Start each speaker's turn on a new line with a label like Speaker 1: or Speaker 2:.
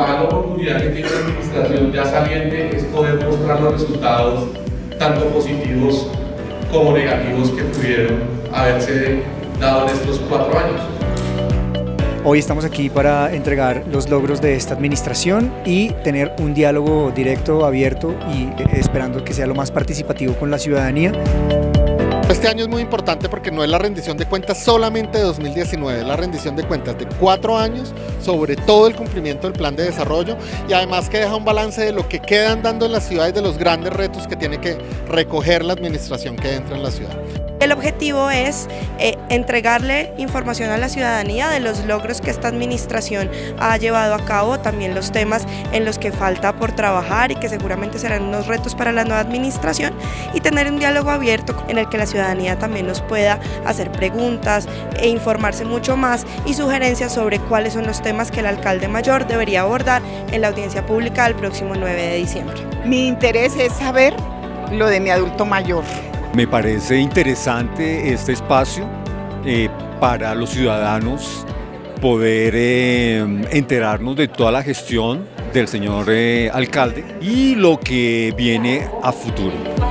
Speaker 1: principal oportunidad que tiene la administración ya saliente es poder mostrar los resultados tanto positivos como negativos que pudieron haberse dado en estos cuatro años.
Speaker 2: Hoy estamos aquí para entregar los logros de esta administración y tener un diálogo directo, abierto y esperando que sea lo más participativo con la ciudadanía.
Speaker 3: Este año es muy importante porque no es la rendición de cuentas solamente de 2019, es la rendición de cuentas de cuatro años sobre todo el cumplimiento del plan de desarrollo y además que deja un balance de lo que queda andando en la ciudad y de los grandes retos que tiene que recoger la administración que entra en la ciudad.
Speaker 4: El objetivo es eh, entregarle información a la ciudadanía de los logros que esta administración ha llevado a cabo, también los temas en los que falta por trabajar y que seguramente serán unos retos para la nueva administración y tener un diálogo abierto en el que la ciudadanía también nos pueda hacer preguntas e informarse mucho más y sugerencias sobre cuáles son los temas que el alcalde mayor debería abordar en la audiencia pública el próximo 9 de diciembre.
Speaker 5: Mi interés es saber lo de mi adulto mayor.
Speaker 6: Me parece interesante este espacio eh, para los ciudadanos poder eh, enterarnos de toda la gestión del señor eh, alcalde y lo que viene a futuro.